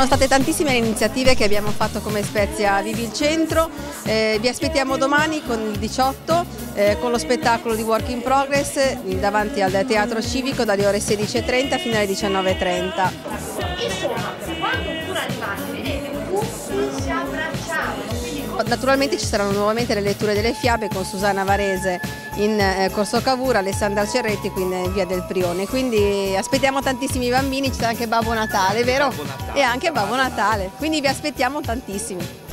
Sono state tantissime le iniziative che abbiamo fatto come Spezia Vivi il Centro, eh, vi aspettiamo domani con il 18 eh, con lo spettacolo di Work in Progress davanti al Teatro Civico dalle ore 16.30 fino alle 19.30. Insomma, quando arrivate, vedete, tutti si abbracciavano. Naturalmente ci saranno nuovamente le letture delle fiabe con Susanna Varese in eh, Corso Cavour, Alessandra Cerretti qui in via del Prione, quindi aspettiamo tantissimi bambini, c'è anche Babbo Natale, vero? Babbo Natale. E anche Babbo Natale, quindi vi aspettiamo tantissimi.